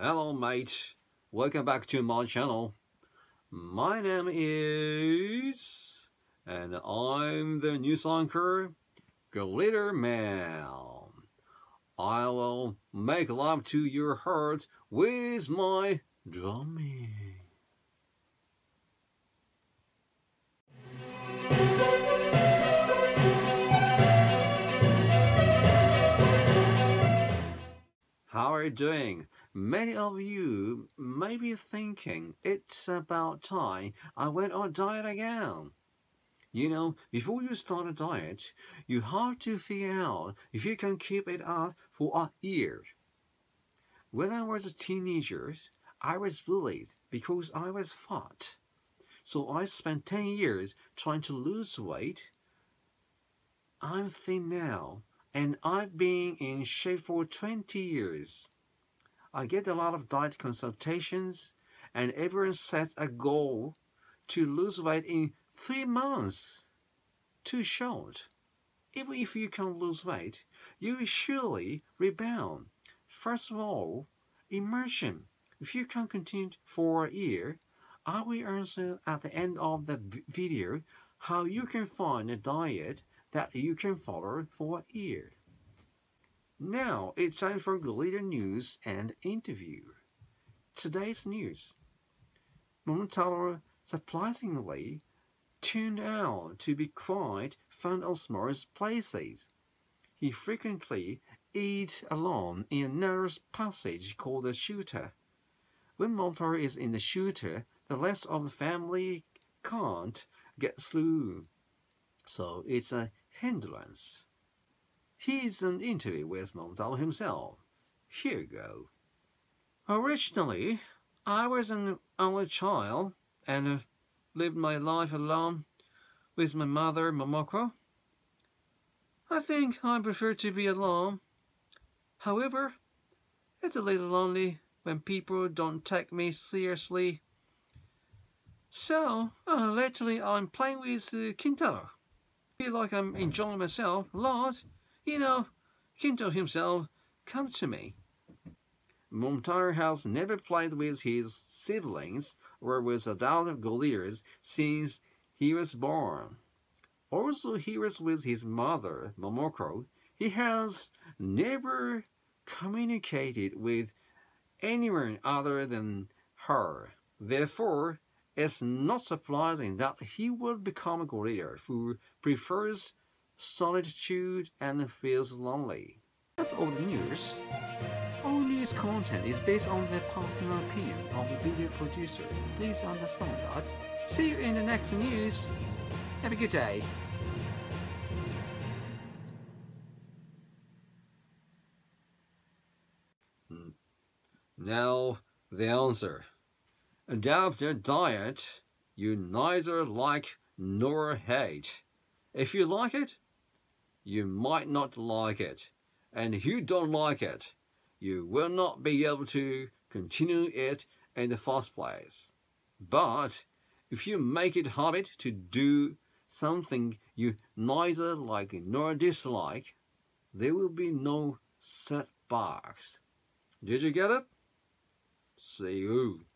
Hello mate, welcome back to my channel. My name is... and I'm the news anchor, Gorilla Man. I will make love to your heart with my drumming. How are you doing? Many of you may be thinking it's about time I went on diet again. You know, before you start a diet, you have to figure out if you can keep it up for a year. When I was a teenager, I was bullied because I was fat. So I spent 10 years trying to lose weight. I'm thin now and I've been in shape for 20 years. I get a lot of diet consultations, and everyone sets a goal to lose weight in three months. Too short. Even if you can lose weight, you will surely rebound. First of all, immersion. If you can continue for a year, I will answer at the end of the video how you can find a diet that you can follow for a year. Now it's time for gorilla news and interview. Today's news. Momotaro surprisingly turned out to be quite fond of small places. He frequently eats alone in a narrow passage called the shooter. When Momotaro is in the shooter, the rest of the family can't get through so it's a hindrance. Here's an interview with Momotaro himself. Here you go. Originally, I was an only child and lived my life alone with my mother, Momoko. I think I prefer to be alone. However, it's a little lonely when people don't take me seriously. So, uh, lately I'm playing with uh, Kintaro feel like I'm enjoying myself lot. You know, Kintaro himself comes to me. Momotaro has never played with his siblings or with adult gorillas since he was born. Also, he was with his mother, Momoko. He has never communicated with anyone other than her. Therefore, it's not surprising that he would become a gorilla who prefers solitude and feels lonely. That's all the news. All news content is based on the personal opinion of the video producer. Please understand that. See you in the next news. Have a good day. Hmm. Now, the answer. Adapt your diet you neither like nor hate. If you like it, you might not like it. And if you don't like it, you will not be able to continue it in the first place. But if you make it habit to do something you neither like nor dislike, there will be no setbacks. Did you get it? See you.